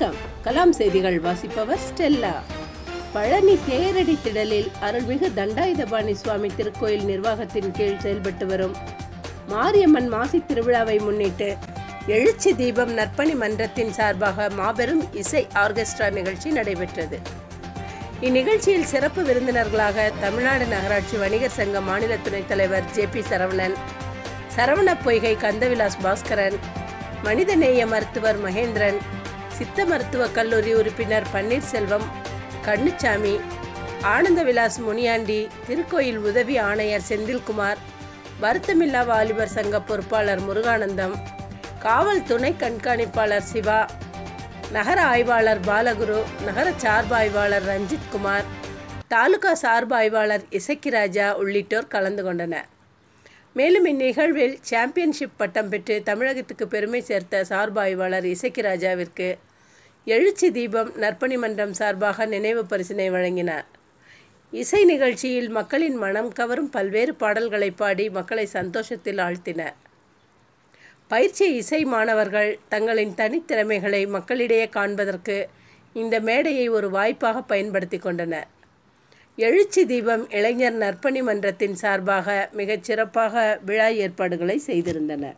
கலாம் செய்திகள் வாசிப்பவர் ஸ்டெல்லா. பழனி தேரடி திடலில் அருள்மிகு தண்டாயுதபாணி சுவாமி திருக்கோயில் நிர்வாகத்தின் கீழ் செயல்பட்டு வரும். மாரியம்மன் மாசி திருவிழாவை முன்னிட்டு எழுச்சி தீபம் நற்பணி மன்றத்தின் சார்பாக மாபெரும் இசை ஆர்கெஸ்ட்ரா நிகழ்ச்சி நடைபெற்றது. இந்நிகழ்ச்சியில் சிறப்பு விருந்தினர்களாக தமிழ்நாடு நகராட்சி வணிகர் சங்க மாநில துணைத் தலைவர் ஜே பி சரவணன் சரவண பொய்கை கந்தவிலாஸ் பாஸ்கரன் மனிதநேய மருத்துவர் மகேந்திரன் சித்த மருத்துவக் கல்லூரி உறுப்பினர் பன்னீர்செல்வம் கண்ணுச்சாமி ஆனந்த விலாஸ் முனியாண்டி திருக்கோயில் உதவி ஆணையர் செந்தில்குமார் வருத்தமில்லா வாலிபர் சங்க பொறுப்பாளர் முருகானந்தம் காவல் துணை கண்காணிப்பாளர் சிவா நகர ஆய்வாளர் பாலகுரு நகர சார்பாய்வாளர் ரஞ்சித்குமார் தாலுகா சார்பாய்வாளர் இசக்கிராஜா உள்ளிட்டோர் கலந்து கொண்டனர். மேலும் இந்நிகழ்வில் சாம்பியன்ஷிப் பட்டம் பெற்று தமிழகத்துக்கு பெருமை சேர்த்த சார்பாய்வாளர் இசக்கிராஜாவிற்கு எழுச்சி தீபம் நற்பணி மன்றம் சார்பாக நினைவு பரிசினை வழங்கினார். இசை நிகழ்ச்சியில் மக்களின் மனம் கவரும் பல்வேறு பாடல்களை பாடி மக்களை சந்தோஷத்தில் ஆழ்த்தினர். பயிற்சி இசை மாணவர்கள் தங்களின் தனித்திறமைகளை மக்களிடையே காண்பதற்கு இந்த மேடையை ஒரு வாய்ப்பாக பயன்படுத்தி கொண்டனர். எழுச்சி தீபம் இளைஞர் நற்பணி மன்றத்தின் சார்பாக மிகச் சிறப்பாக விழா ஏற்பாடுகளை செய்திருந்தனர்.